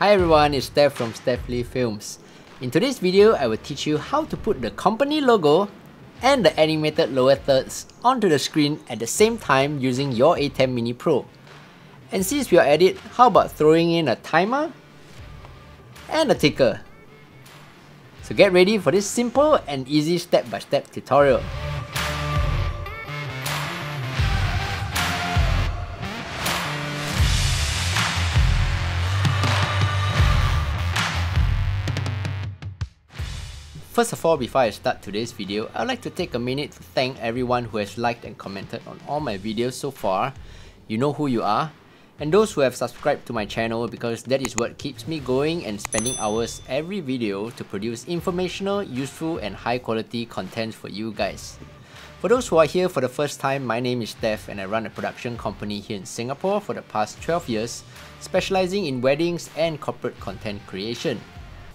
Hi everyone, it's Steph from Steph Lee Films. In today's video, I will teach you how to put the company logo and the animated lower thirds onto the screen at the same time using your ATEM Mini Pro. And since we are at it, how about throwing in a timer and a ticker? So get ready for this simple and easy step-by-step -step tutorial. First of all, before I start today's video, I'd like to take a minute to thank everyone who has liked and commented on all my videos so far. You know who you are. And those who have subscribed to my channel because that is what keeps me going and spending hours every video to produce informational, useful and high quality content for you guys. For those who are here for the first time, my name is Steph and I run a production company here in Singapore for the past 12 years, specializing in weddings and corporate content creation.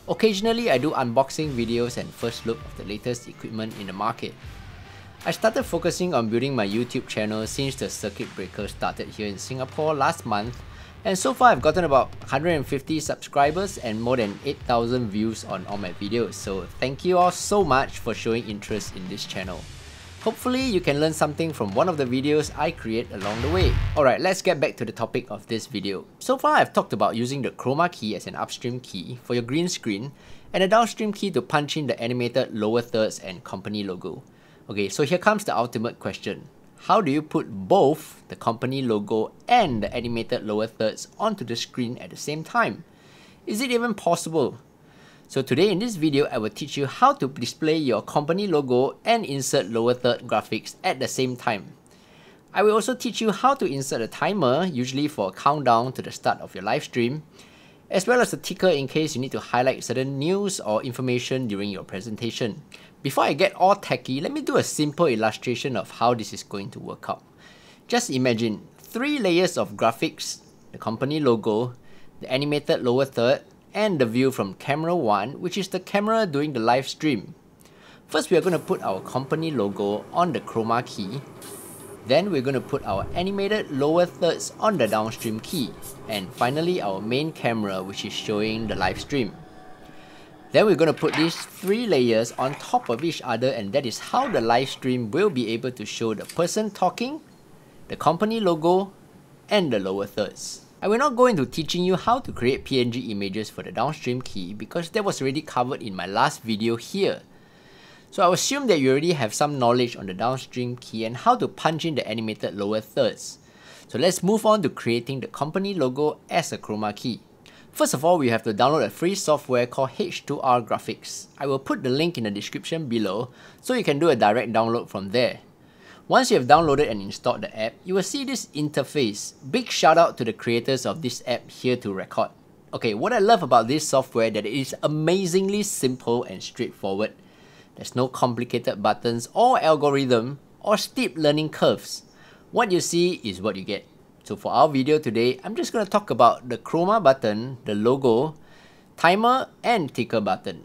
Occasionally, I do unboxing videos and first look of the latest equipment in the market. I started focusing on building my YouTube channel since the circuit breaker started here in Singapore last month and so far I've gotten about 150 subscribers and more than 8,000 views on all my videos so thank you all so much for showing interest in this channel. Hopefully you can learn something from one of the videos I create along the way. Alright, let's get back to the topic of this video. So far I've talked about using the chroma key as an upstream key for your green screen and a downstream key to punch in the animated lower thirds and company logo. Okay, so here comes the ultimate question. How do you put both the company logo and the animated lower thirds onto the screen at the same time? Is it even possible? So today in this video, I will teach you how to display your company logo and insert lower third graphics at the same time. I will also teach you how to insert a timer, usually for a countdown to the start of your live stream, as well as a ticker in case you need to highlight certain news or information during your presentation. Before I get all techy, let me do a simple illustration of how this is going to work out. Just imagine three layers of graphics, the company logo, the animated lower third, and the view from camera 1 which is the camera doing the live stream. First we are going to put our company logo on the chroma key. Then we're going to put our animated lower thirds on the downstream key. And finally our main camera which is showing the live stream. Then we're going to put these three layers on top of each other and that is how the live stream will be able to show the person talking, the company logo, and the lower thirds. I will not go into teaching you how to create PNG images for the downstream key because that was already covered in my last video here. So I assume that you already have some knowledge on the downstream key and how to punch in the animated lower thirds. So let's move on to creating the company logo as a chroma key. First of all, we have to download a free software called H2R Graphics. I will put the link in the description below so you can do a direct download from there. Once you have downloaded and installed the app, you will see this interface. Big shout out to the creators of this app here to record. Okay, what I love about this software that it is amazingly simple and straightforward. There's no complicated buttons or algorithm or steep learning curves. What you see is what you get. So for our video today, I'm just going to talk about the chroma button, the logo, timer and ticker button.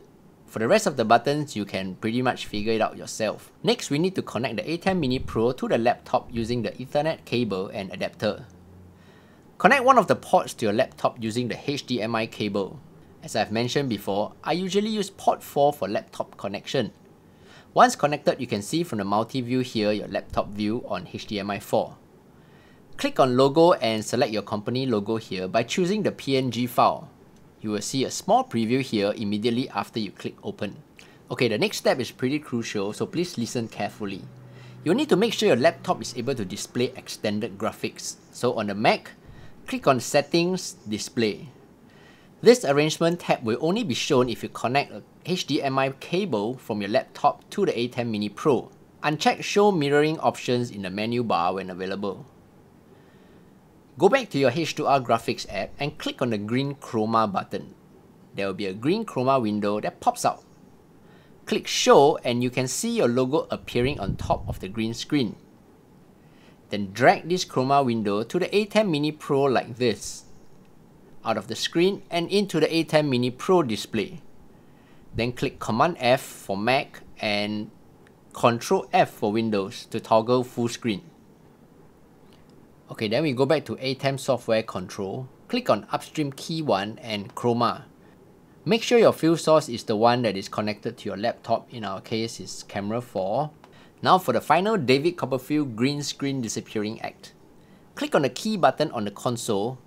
For the rest of the buttons, you can pretty much figure it out yourself. Next, we need to connect the ATEM Mini Pro to the laptop using the Ethernet cable and adapter. Connect one of the ports to your laptop using the HDMI cable. As I've mentioned before, I usually use port 4 for laptop connection. Once connected, you can see from the multi-view here your laptop view on HDMI 4. Click on logo and select your company logo here by choosing the PNG file you will see a small preview here immediately after you click open. Okay, the next step is pretty crucial, so please listen carefully. You'll need to make sure your laptop is able to display extended graphics. So on the Mac, click on Settings, Display. This arrangement tab will only be shown if you connect a HDMI cable from your laptop to the ATEM Mini Pro. Uncheck Show Mirroring options in the menu bar when available. Go back to your H2R Graphics app and click on the green chroma button. There will be a green chroma window that pops out. Click show and you can see your logo appearing on top of the green screen. Then drag this chroma window to the ATEM Mini Pro like this. Out of the screen and into the ATEM Mini Pro display. Then click Command F for Mac and Control F for Windows to toggle full screen. Okay, then we go back to ATEM software control. click on Upstream Key 1 and Chroma. Make sure your field source is the one that is connected to your laptop, in our case is camera 4. Now for the final David Copperfield green screen disappearing act. Click on the key button on the console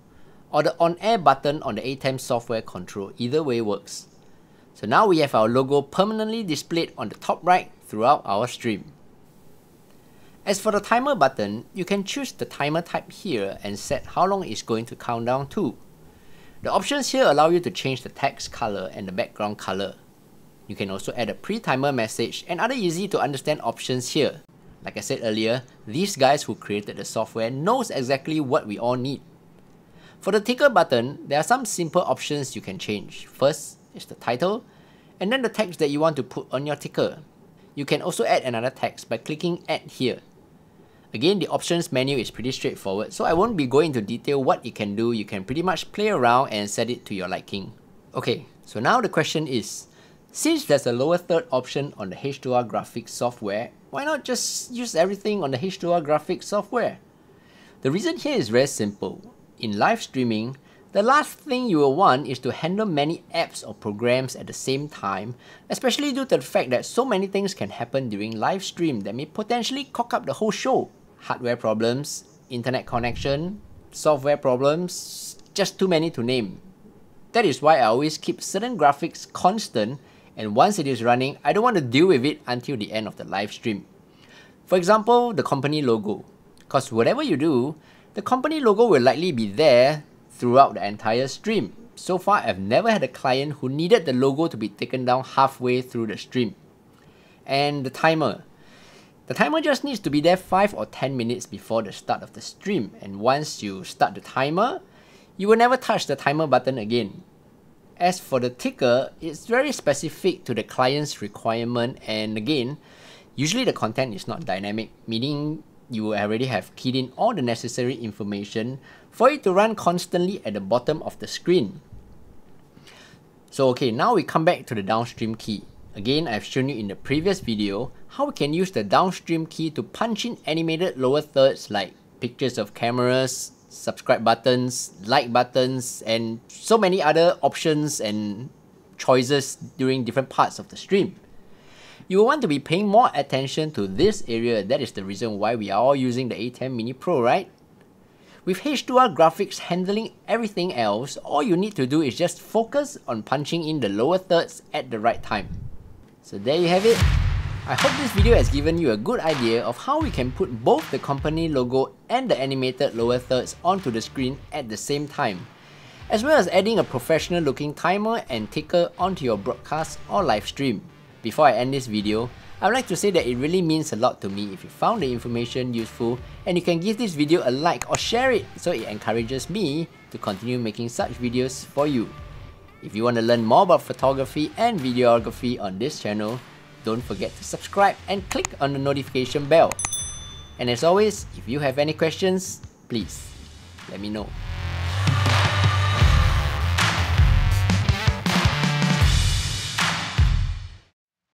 or the on air button on the ATEM software control, either way works. So now we have our logo permanently displayed on the top right throughout our stream. As for the timer button, you can choose the timer type here and set how long it's going to count down to. The options here allow you to change the text color and the background color. You can also add a pre-timer message and other easy to understand options here. Like I said earlier, these guys who created the software knows exactly what we all need. For the ticker button, there are some simple options you can change. First is the title, and then the text that you want to put on your ticker. You can also add another text by clicking add here. Again, the options menu is pretty straightforward, so I won't be going into detail what it can do. You can pretty much play around and set it to your liking. Okay, so now the question is, since there's a lower third option on the H2R graphics software, why not just use everything on the H2R graphics software? The reason here is very simple. In live streaming, the last thing you will want is to handle many apps or programs at the same time, especially due to the fact that so many things can happen during live stream that may potentially cock up the whole show hardware problems, internet connection, software problems, just too many to name. That is why I always keep certain graphics constant and once it is running, I don't want to deal with it until the end of the live stream. For example, the company logo. Because whatever you do, the company logo will likely be there throughout the entire stream. So far, I've never had a client who needed the logo to be taken down halfway through the stream. And the timer. The timer just needs to be there 5 or 10 minutes before the start of the stream and once you start the timer, you will never touch the timer button again. As for the ticker, it's very specific to the client's requirement and again, usually the content is not dynamic, meaning you already have keyed in all the necessary information for it to run constantly at the bottom of the screen. So okay, now we come back to the downstream key. Again, I've shown you in the previous video how we can use the downstream key to punch in animated lower thirds like pictures of cameras, subscribe buttons, like buttons, and so many other options and choices during different parts of the stream. You will want to be paying more attention to this area, that is the reason why we are all using the ATEM Mini Pro, right? With H2R graphics handling everything else, all you need to do is just focus on punching in the lower thirds at the right time. So there you have it. I hope this video has given you a good idea of how we can put both the company logo and the animated lower thirds onto the screen at the same time, as well as adding a professional looking timer and ticker onto your broadcast or live stream. Before I end this video, I would like to say that it really means a lot to me if you found the information useful and you can give this video a like or share it so it encourages me to continue making such videos for you. If you want to learn more about photography and videography on this channel, don't forget to subscribe and click on the notification bell. And as always, if you have any questions, please let me know.